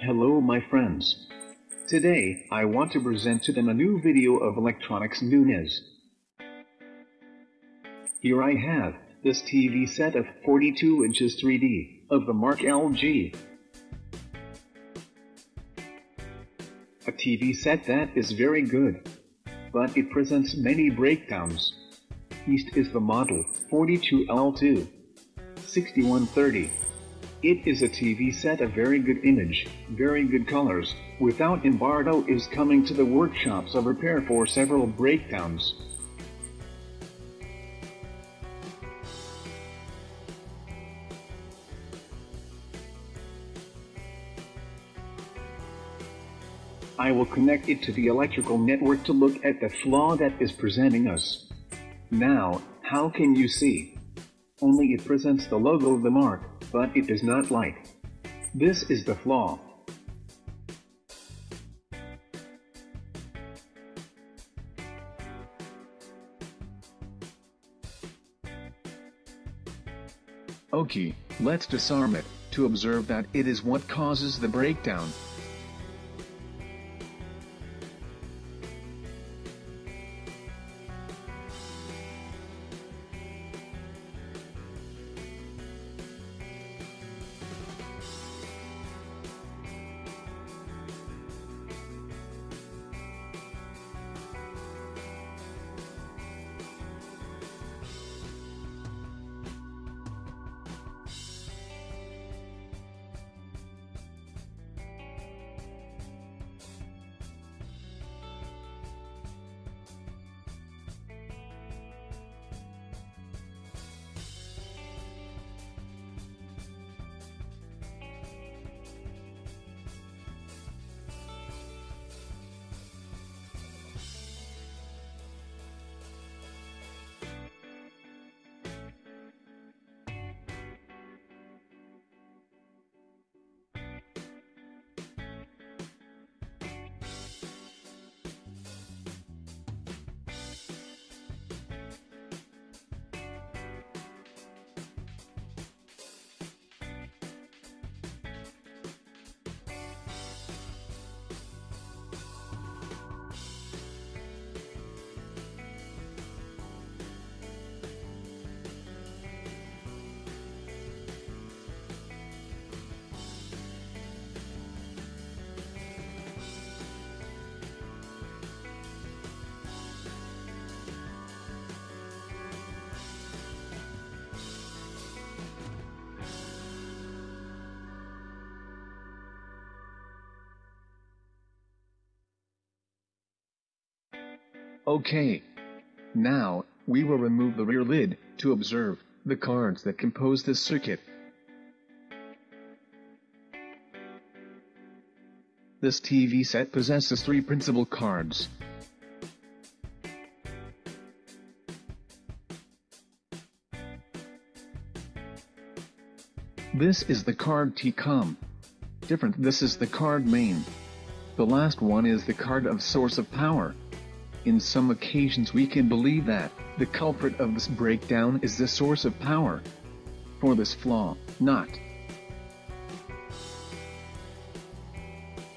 Hello my friends. Today, I want to present to them a new video of Electronics Nunez. Here I have, this TV set of 42 inches 3D, of the Mark LG. A TV set that is very good. But it presents many breakdowns. East is the model, 42L2. 6130. It is a TV set of very good image, very good colors, without embargo is coming to the workshops of repair for several breakdowns. I will connect it to the electrical network to look at the flaw that is presenting us. Now, how can you see? Only it presents the logo of the mark, but it does not light. This is the flaw. Okay, let's disarm it, to observe that it is what causes the breakdown. Okay. Now, we will remove the rear lid, to observe, the cards that compose this circuit. This TV set possesses three principal cards. This is the card T-CON. Different this is the card main. The last one is the card of source of power. In some occasions we can believe that, the culprit of this breakdown is the source of power. For this flaw, not.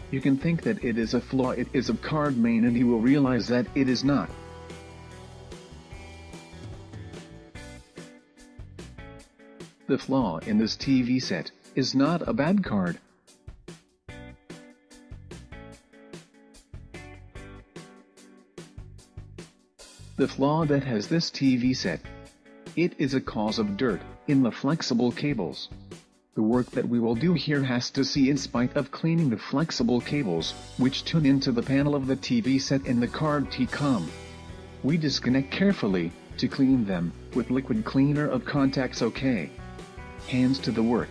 You can think that it is a flaw it is a card main and you will realize that it is not. The flaw in this TV set is not a bad card. The flaw that has this TV set. It is a cause of dirt in the flexible cables. The work that we will do here has to see in spite of cleaning the flexible cables, which tune into the panel of the TV set and the card T-CON. We disconnect carefully, to clean them, with liquid cleaner of contacts OK. Hands to the work.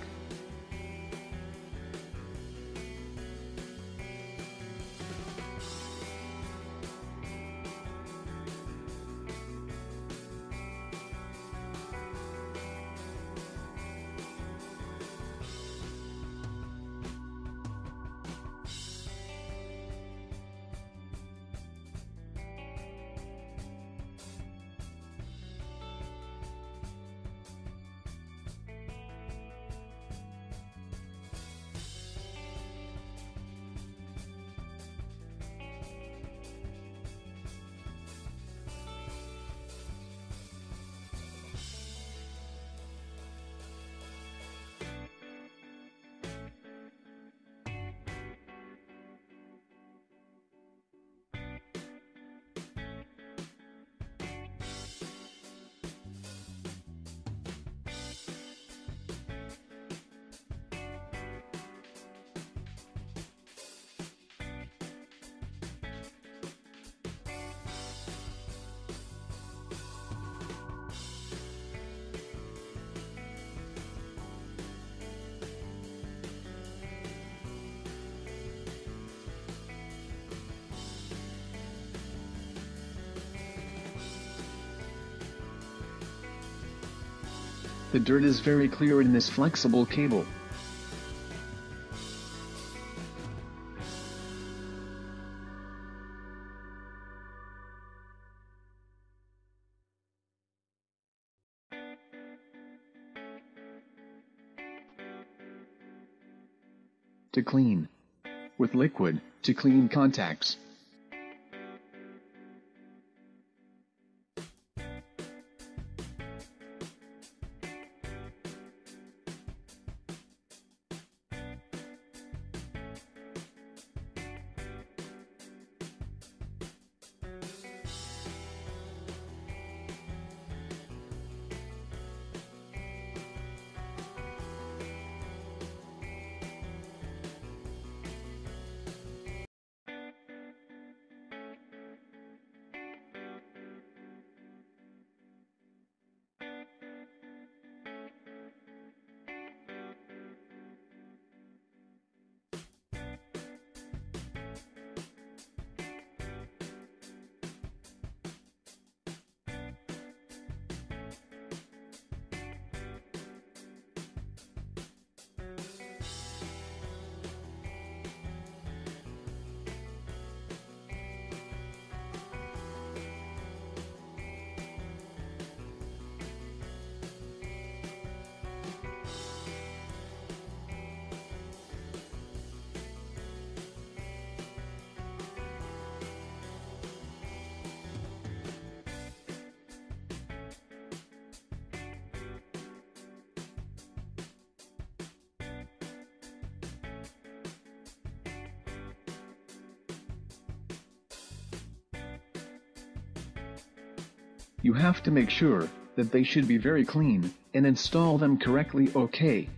The dirt is very clear in this flexible cable. To clean. With liquid, to clean contacts. You have to make sure that they should be very clean and install them correctly okay.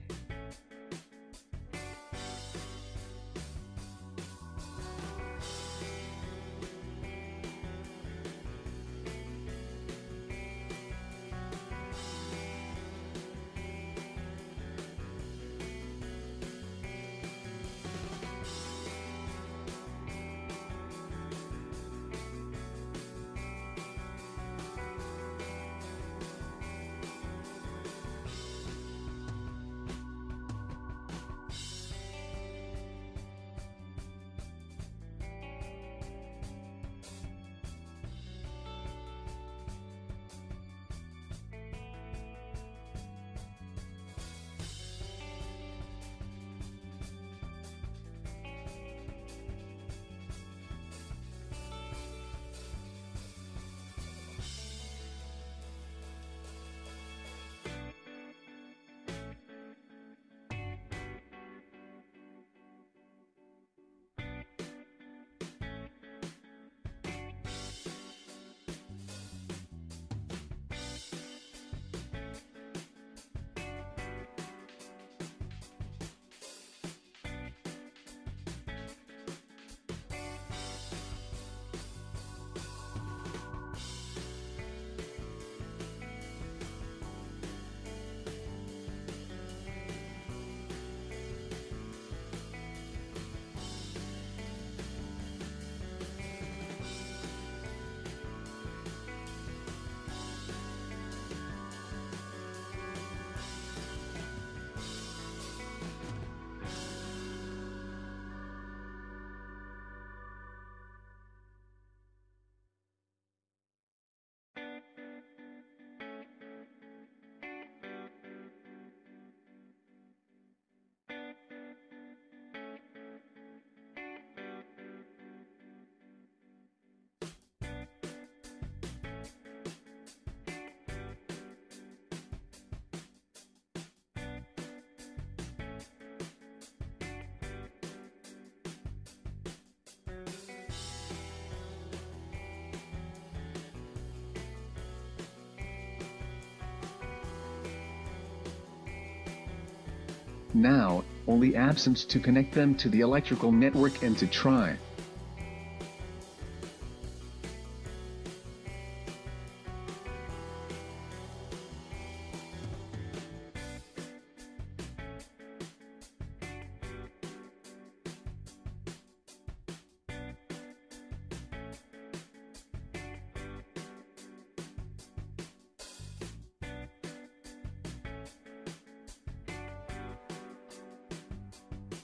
Now, only absence to connect them to the electrical network and to try.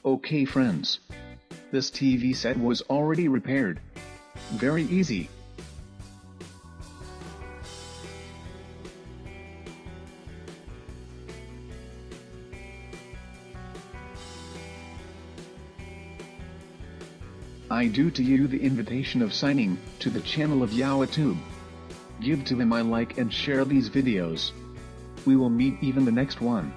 Okay friends. This TV set was already repaired. Very easy. I do to you the invitation of signing to the channel of YouTube. Give to him a like and share these videos. We will meet even the next one.